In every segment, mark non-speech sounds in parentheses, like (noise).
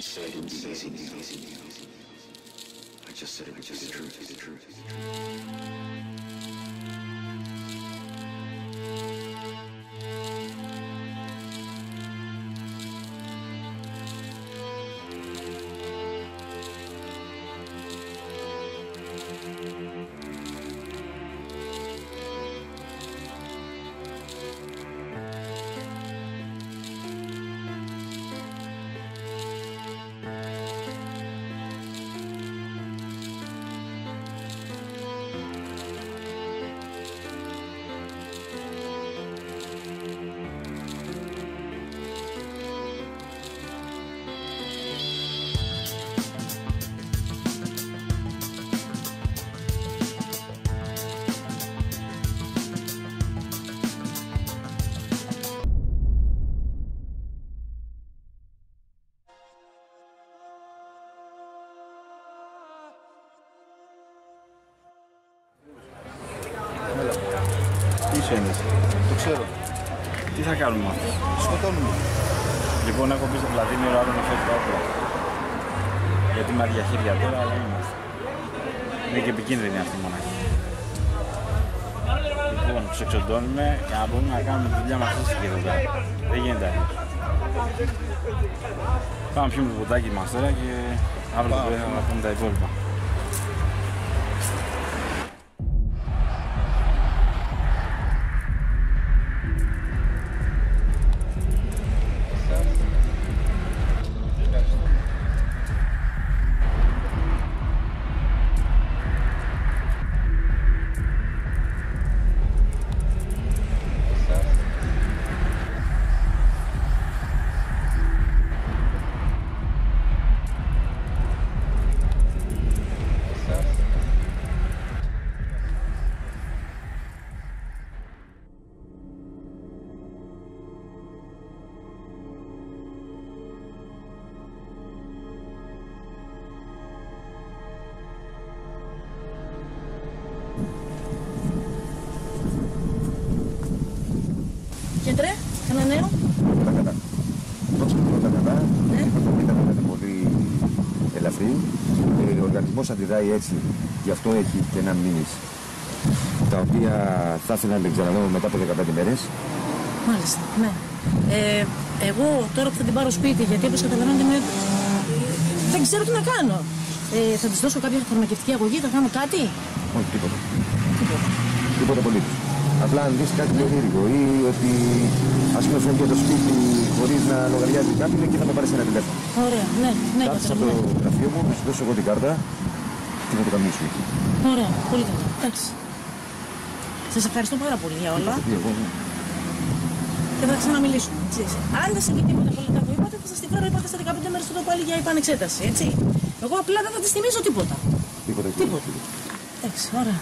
didn't say it would be. I just said it would be the truth. The truth. Τι είσαι Το ξέρω. Τι θα κάνουμε αυτό. Σκοτώνουμε. Λοιπόν, έχω πει στο Πλατίνιο Ράδο να φέρει τα όπλα. Γιατί με άδεια χέρια τώρα, αλλά είμαστε. Είναι και επικίνδυνη αυτή η μοναχή. Λοιπόν, τους εξοντώνουμε για να μπορούμε να κάνουμε τη δουλειά μας ήσυχη εδώ πέρα. Δεν γίνεται αλλιώς. Πάμε να πιούμε το ποτάκι μας τώρα και αύριο το πρωί θα τα πούμε τα υπόλοιπα. Αντιδράει έτσι. Γι' αυτό έχει και να μήνυση. Τα οποία θα ήθελα να την ξαναδώ μετά από 15 μέρες. Μάλιστα, ναι. Ε, εγώ τώρα που θα την πάρω σπίτι, γιατί όπως καταλαβαίνετε με... δεν ξέρω τι να κάνω. Ε, θα της δώσω κάποια φαρμακευτική αγωγή, θα κάνω κάτι; Όχι, τίποτα. Τίποτα πολύ. Απλά αν δεις κάτι περίεργο ή ότι ας πούμε φεύγει από το σπίτι χωρίς να λογαριάζει κάποιον, εκεί θα με πάρεις ένα τηλέφωνο. Ωραία, ναι, ναι, Κάτσε από κατάλαβα. το γραφείο μου, θα σου δώσω εγώ την κάρτα και θα το καμίσουμε εκεί. Ωραία, πολύ καλά. Εντάξει. Σας ευχαριστώ πάρα πολύ για όλα Τι εγώ, ναι. και θα ξαναμιλήσουμε. Έτσι. Αν δεν συμβεί τίποτα από όλα τα που είπατε, θα σας τη φέρω είπατε στα 15 μέρες εδώ πάλι για επανεξέταση, έτσι. Εγώ απλά δεν θα της θυμίζω τίποτα. Τίποτα. Τίποτα. Εντάξει, ωραία.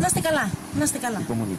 Να είστε καλά, να είστε καλά. Υπομονή.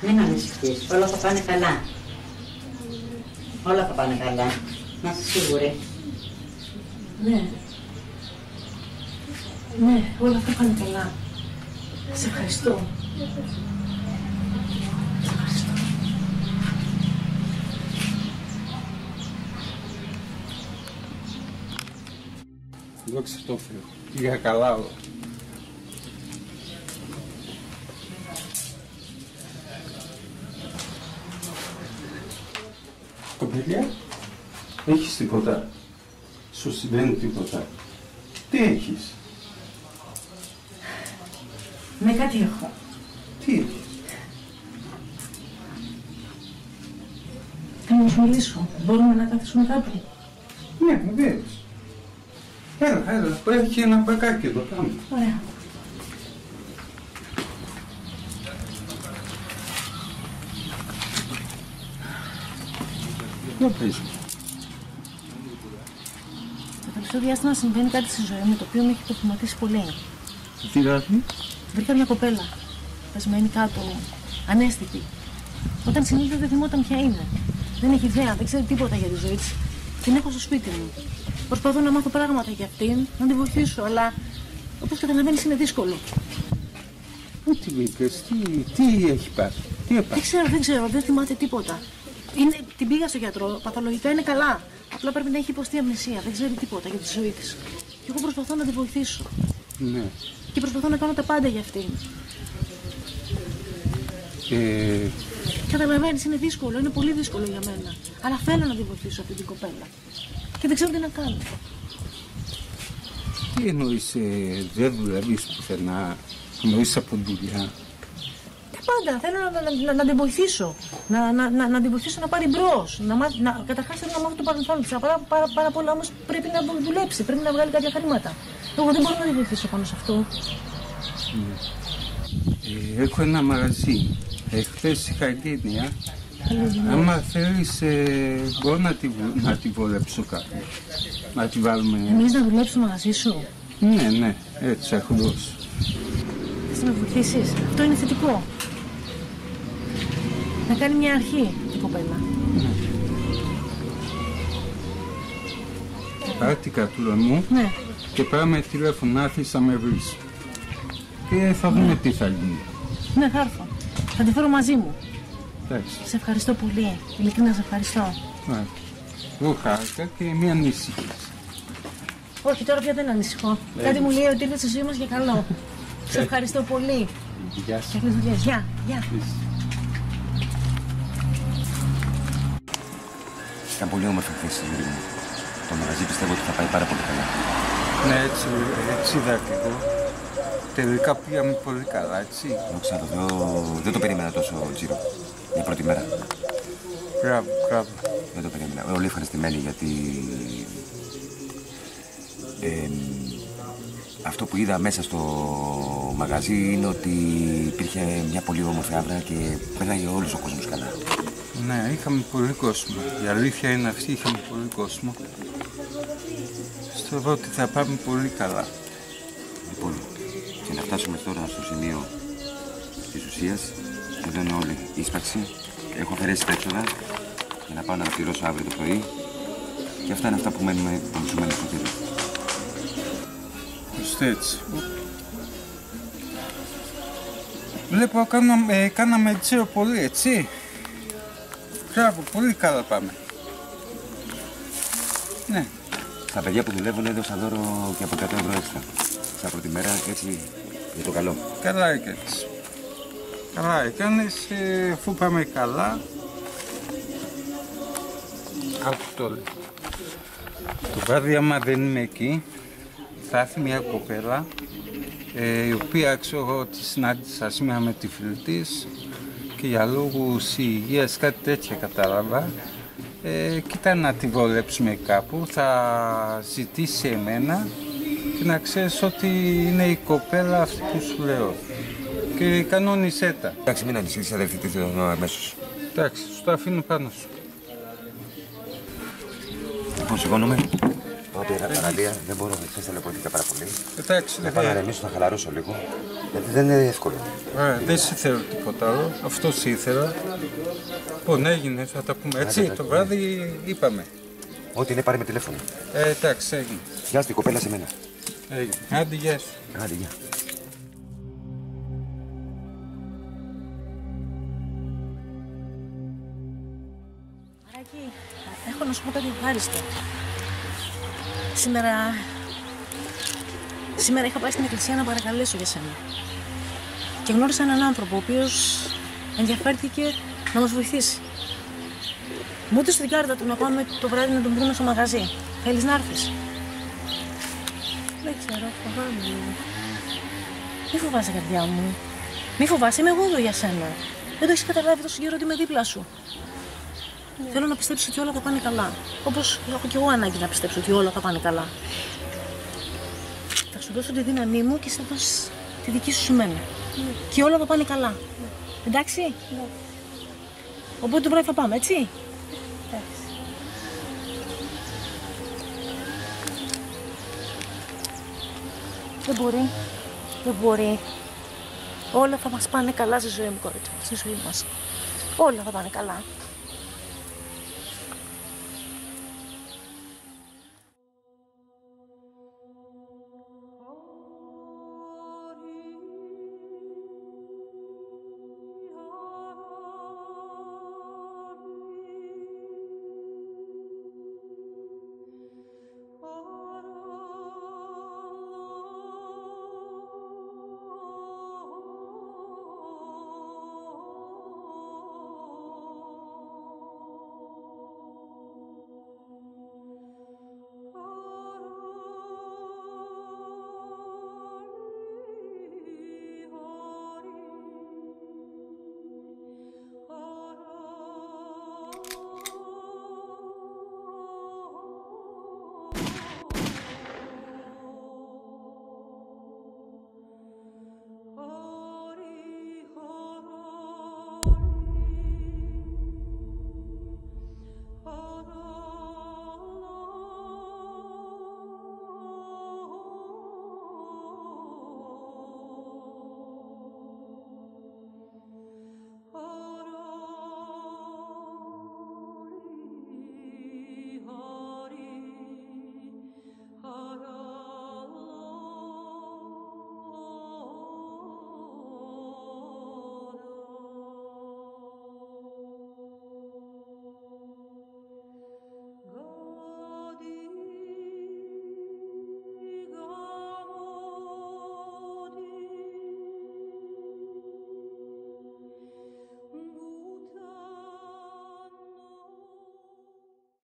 Μην ανησυχείς, όλα θα πάνε καλά. Όλα θα πάνε καλά. Να είσαι σίγουρη. Ναι. Ναι, όλα αυτά πάνε καλά. Σε ευχαριστώ. Σε ευχαριστώ. Δόξα τω Θεώ. Πήγα καλά όλα. Κοπελιά, έχεις τίποτα; Σου συμβαίνει τίποτα; Τι έχεις; Ναι, κάτι έχω. Τι έχεις; Δεν μου σου μιλήσω. Μπορούμε να καθίσουμε κάπου. Ναι, βεβαίως. Έλα, έλα, έχει ένα μπακάκι εδώ, πάμε. Ωραία. Για πες μου. Το τελευταίο διάστημα συμβαίνει κάτι στη ζωή μου το οποίο με έχει προβληματίσει πολύ. Τι δηλαδή. Βρήκα μια κοπέλα, πεσμένη κάτω, ανέστητη. Όταν συνήλθε δεν θυμόταν ποια είναι. Δεν έχει ιδέα, δεν ξέρει τίποτα για τη ζωή της. Την έχω στο σπίτι μου. Προσπαθώ να μάθω πράγματα για αυτήν, να τη βοηθήσω, αλλά όπως καταλαβαίνεις είναι δύσκολο. Πού τη βρήκες, τι, τι έχει πάθει, τι Δεν έπαθε. ξέρω, δεν ξέρω, δεν θυμάται τίποτα. Είναι, την πήγα στο γιατρό, παθολογικά είναι καλά. Απλά πρέπει να έχει υποστεί αμνησία, δεν ξέρει τίποτα για τη ζωή της. Και εγώ προσπαθώ να τη βοηθήσω. Ναι. Και προσπαθώ να κάνω τα πάντα για αυτήν. Ε, Καταλαβαίνεις, είναι δύσκολο, είναι πολύ δύσκολο για μένα. Αλλά θέλω να τη βοηθήσω αυτή την κοπέλα. Και δεν ξέρω τι να κάνω. τι εννοείς, ε, δεν δουλεύεις πουθενά, εννοείς από δουλειά. Τα πάντα. Θέλω να, να, να, να την βοηθήσω. Να, να, να, να την βοηθήσω να πάρει μπρος. Να, μάθει- να, καταρχάς θέλω να μάθω το παρελθόν της. Πάρα, πάρα, πάρα πολλά όμως πρέπει να δουλέψει, πρέπει να βγάλει κάποια χρήματα. Εγώ δεν μπορώ να τη βοηθήσω πάνω σε αυτό. Ε, έχω ένα μαγαζί. Εχθές είχα εγγένεια. Καλή δουλειά. Άμα θέλεις, ε, μπορώ να τη, βο- να τη βολέψω κάπου. Να τη βάλουμε... Εμείς να δουλέψουμε μαζί σου; Ναι, ναι, έτσι ακριβώς. Θες να με βοηθήσεις; Αυτό είναι θετικό. Να κάνει μια αρχή η κοπέλα. Πάρε την κατούλα μου Ναι. και πάμε τηλέφωνο να έρθεις να με βρεις. Και θα δούμε τι θα γίνει. Ναι, θα έρθω. Θα τη φέρω μαζί μου. Εντάξει. Σε ευχαριστώ πολύ. Ειλικρινά σε ευχαριστώ. Ωραία. Εγώ χάρηκα και μία ανησυχία. Όχι, τώρα πια δεν ανησυχώ. Κάτι μου λέει ότι ήρθε στη ζωή μα για καλό. (laughs) σε ευχαριστώ πολύ. Γεια σου. Καλή δουλειά. Γεια. Γεια. Ήταν πολύ όμορφη χθες η ζωή μου. Το μαγαζί πιστεύω ότι θα πάει πάρα πολύ καλά. Ναι, έτσι, έτσι είδα και εγώ. Τελικά πήγαμε πολύ καλά, έτσι. Δόξα τω Θεώ, δεν το περίμενα τόσο τζίρο. Για πρώτη μέρα. Μπράβο, μπράβο. Δεν το περίμενα. Όλοι ευχαριστημένοι γιατί. ε, αυτό που είδα μέσα στο μαγαζί είναι ότι υπήρχε μια πολύ όμορφη άβρα και πέραγε όλος ο κόσμος καλά. Ναι, είχαμε πολύ κόσμο. Η αλήθεια είναι αυτή, είχαμε πολύ κόσμο. Στο ότι θα πάμε πολύ καλά. Λοιπόν, και να φτάσουμε τώρα στο σημείο της ουσίας. Εδώ είναι όλη η ίσπραξη. Έχω αφαιρέσει τα έξοδα για να πάω να τα πληρώσω αύριο το πρωί. Και αυτά είναι αυτά που μένουμε πονησούμενοι στο χέρι. Juste έτσι. Βλέπω κάναμε, ε, κάναμε τσίρο πολύ, έτσι. Μπράβο, πολύ καλά πάμε. Ναι, Στα παιδιά που δουλεύουν έδωσα δώρο και από 100 ευρώ έξτρα. Σαν πρώτη μέρα, έτσι, για το καλό. καλά έκανες. Καλά έκανες, ε, αφού πάμε καλά. Άκου το λέω. Το βράδυ άμα δεν είμαι εκεί, θα έρθει μια κοπέλα ε, η οποία ξέρω εγώ ότι συνάντησα σήμερα με τη φίλη της και για λόγους υγείας κάτι τέτοια κατάλαβα ε, κοίτα να τη βολέψουμε κάπου θα ζητήσει εμένα και να ξέρεις ότι είναι η κοπέλα αυτή που σου λέω και κανόνισέ τα Εντάξει, μην ανησυχείς, αδερφή, τι θέλω αμέσως. εντάξει σου το αφήνω πάνω σου Λοιπόν, σηκώνομαι; Πάω πέρα παραλία, δεν μπορώ, χθες ταλαιπωρήθηκα πάρα πολύ. εντάξει Να δεν πάω να χρειάζεται. ρεμίσω, να χαλαρώσω λίγο. Γιατί δεν είναι εύκολο. Ωραία, δεν σε θέλω τίποτα άλλο. Αυτό σε ήθελα. Λοιπόν, έγινε, θα τα πούμε έτσι. Άντε, Το βράδυ είπαμε. Ό,τι είναι, πάρε με τηλέφωνο. Ε, εντάξει, έγινε. Γεια σου, η κοπέλα σε μένα. έγινε. Άντε, γεια σου. Άντε, γεια. Μαράκι, έχω να σου πω κάτι ευχάριστο. Σήμερα... Σήμερα είχα πάει στην εκκλησία να παρακαλέσω για σένα. Και γνώρισα έναν άνθρωπο ο οποίος ενδιαφέρθηκε να μας βοηθήσει. Μου έδωσε την κάρτα του να πάμε το βράδυ να τον βρούμε στο μαγαζί. Θέλεις να έρθεις; Δεν ξέρω, φοβάμαι λίγο. Μη φοβάσαι, καρδιά μου. Μη φοβάσαι, είμαι εγώ εδώ για σένα. Δεν το έχεις καταλάβει τόσο καιρό ότι είμαι δίπλα σου. Θέλω να πιστέψω ότι όλα θα πάνε καλά. Όπως έχω κι εγώ ανάγκη να πιστέψω ότι όλα θα πάνε καλά. Θα σου δώσω τη δύναμή μου και εσύ θα δώσεις τη δική σου σε μένα. Και όλα θα πάνε καλά. Εντάξει; Οπότε το βράδυ θα πάμε, έτσι; Δεν μπορεί. Δεν μπορεί. Όλα θα μας πάνε καλά στη ζωή μου, κορίτσι μου, στη ζωή μας. Όλα θα πάνε καλά.